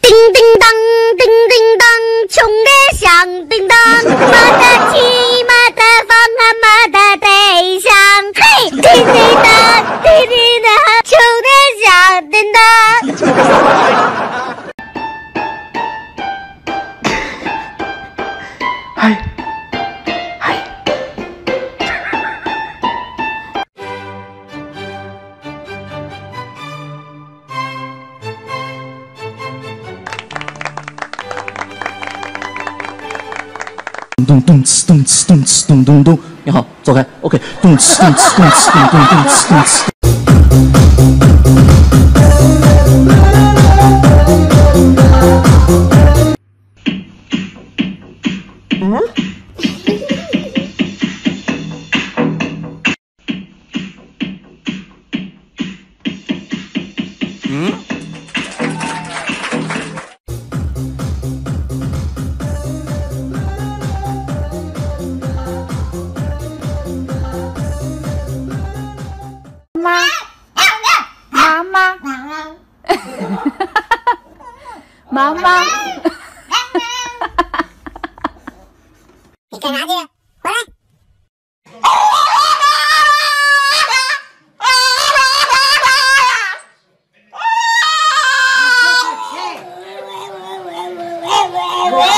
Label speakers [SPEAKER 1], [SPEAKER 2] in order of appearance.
[SPEAKER 1] 叮叮当，叮叮当，穷的响叮当，
[SPEAKER 2] 咚咚哧咚哧咚哧咚咚咚，你好，走开，OK，咚哧咚哧咚哧咚咚咚哧咚。哧。
[SPEAKER 3] 妈，Mom, mom. Thì cái ngã chưa? Qua đây. Wow.